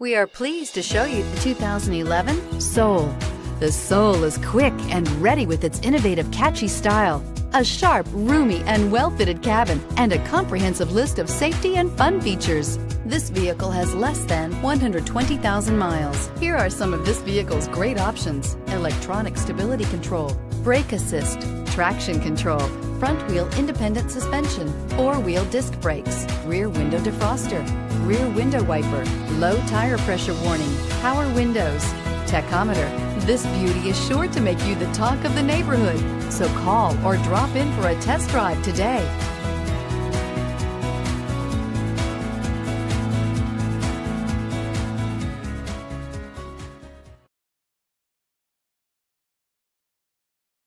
We are pleased to show you the 2011 Soul. The Soul is quick and ready with its innovative, catchy style, a sharp, roomy, and well-fitted cabin, and a comprehensive list of safety and fun features. This vehicle has less than 120,000 miles. Here are some of this vehicle's great options. Electronic stability control, brake assist, traction control, front wheel independent suspension, four-wheel disc brakes, rear window defroster, rear window wiper, low tire pressure warning, power windows, tachometer. This beauty is sure to make you the talk of the neighborhood. So call or drop in for a test drive today.